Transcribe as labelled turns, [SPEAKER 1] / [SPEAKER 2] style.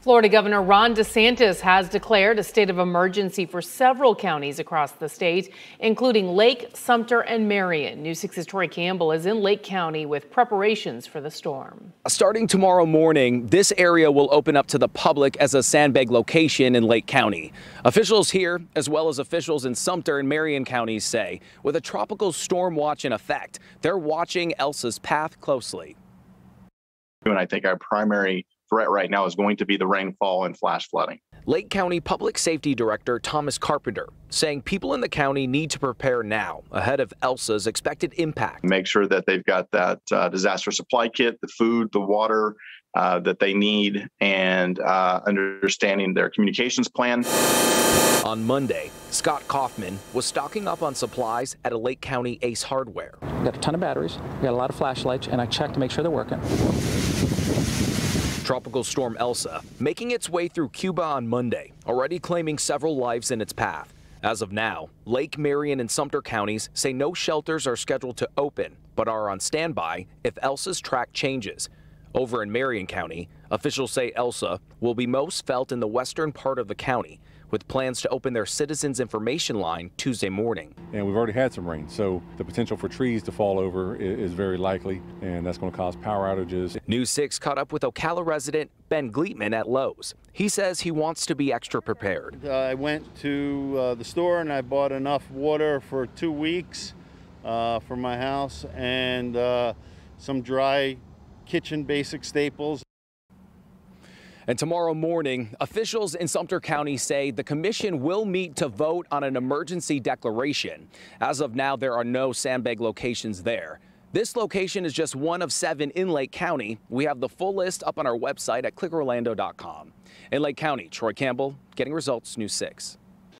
[SPEAKER 1] Florida Governor Ron DeSantis has declared a state of emergency for several counties across the state, including Lake, Sumter, and Marion. News 6's Troy Campbell is in Lake County with preparations for the storm.
[SPEAKER 2] Starting tomorrow morning, this area will open up to the public as a sandbag location in Lake County. Officials here, as well as officials in Sumter and Marion counties, say with a tropical storm watch in effect, they're watching Elsa's path closely.
[SPEAKER 3] And I think our primary threat right now is going to be the rainfall and flash flooding.
[SPEAKER 2] Lake County Public Safety Director Thomas Carpenter saying people in the county need to prepare now ahead of Elsa's expected impact.
[SPEAKER 3] Make sure that they've got that uh, disaster supply kit, the food, the water uh, that they need, and uh, understanding their communications plan.
[SPEAKER 2] On Monday, Scott Kaufman was stocking up on supplies at a Lake County Ace Hardware.
[SPEAKER 4] We got a ton of batteries, we got a lot of flashlights, and I checked to make sure they're working.
[SPEAKER 2] Tropical storm Elsa making its way through Cuba on Monday, already claiming several lives in its path. As of now, Lake, Marion, and Sumter counties say no shelters are scheduled to open, but are on standby if Elsa's track changes. Over in Marion County, officials say Elsa will be most felt in the western part of the county, with plans to open their citizens information line Tuesday morning.
[SPEAKER 5] And we've already had some rain, so the potential for trees to fall over is, very likely, and that's going to cause power outages.
[SPEAKER 2] News 6 caught up with Ocala resident Ben Gleetman at Lowe's. He says he wants to be extra prepared.
[SPEAKER 6] Uh, I went to uh, the store and I bought enough water for two weeks uh, for my house and uh, some dry kitchen basic staples.
[SPEAKER 2] And tomorrow morning, officials in Sumter County say the commission will meet to vote on an emergency declaration. As of now, there are no sandbag locations there. This location is just one of seven in Lake County. We have the full list up on our website at clickorlando.com. In Lake County, Troy Campbell, getting results, News 6.